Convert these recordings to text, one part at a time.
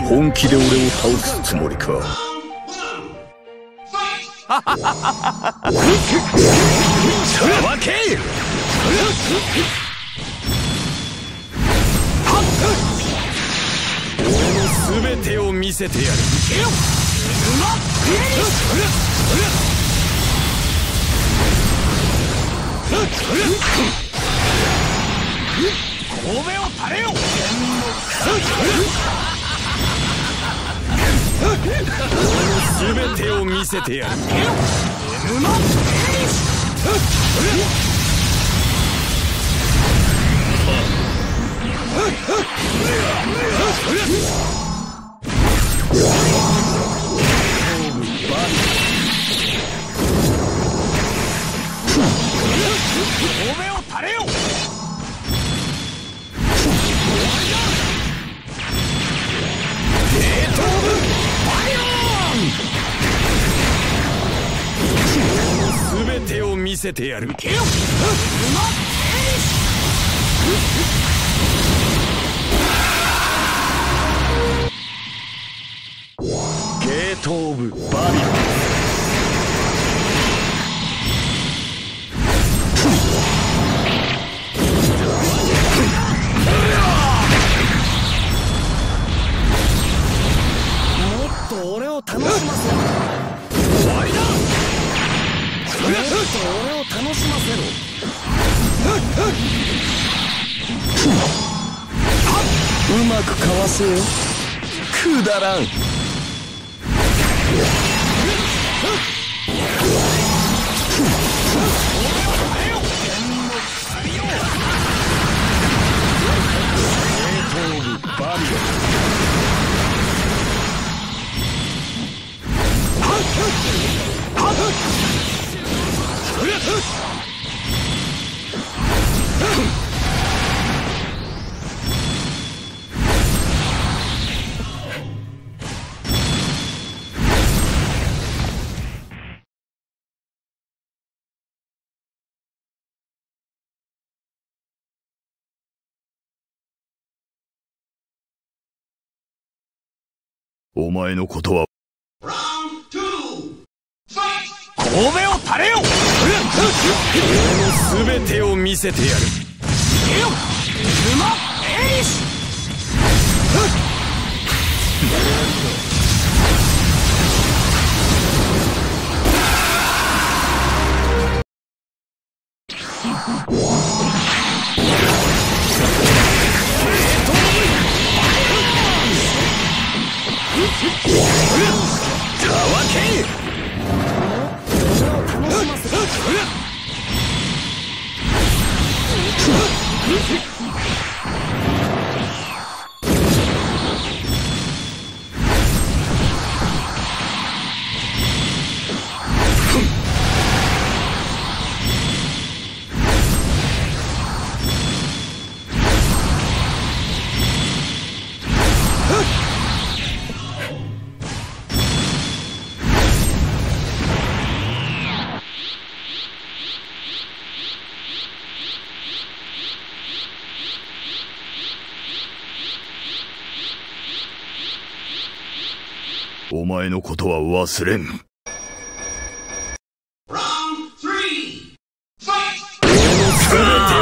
本気で俺を倒すつもりか？たわけ俺の全てを見せてやる。全てを見せてやる。見せてやるゲート・オブ・バビロン。うまくかわせよ。くだらん。バビロお前のことは。米を垂れよ！俺の全てを見せてやる。えよ！沼エリシ！Kill! お前のことは忘れん。全て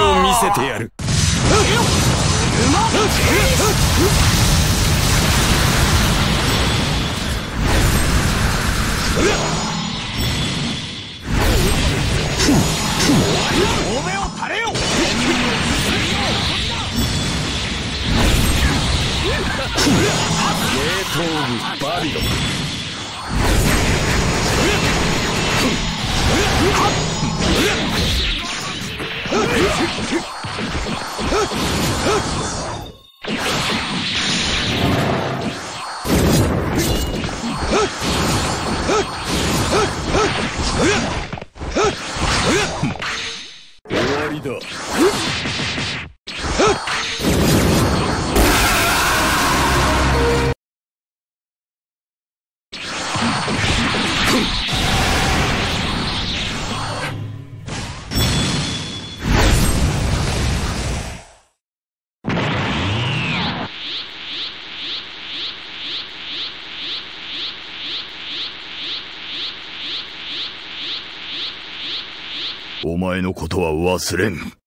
を見せてやる。米ブ・バビロンお前のことは忘れん。